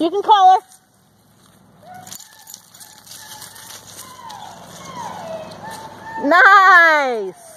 You can call her. Nice.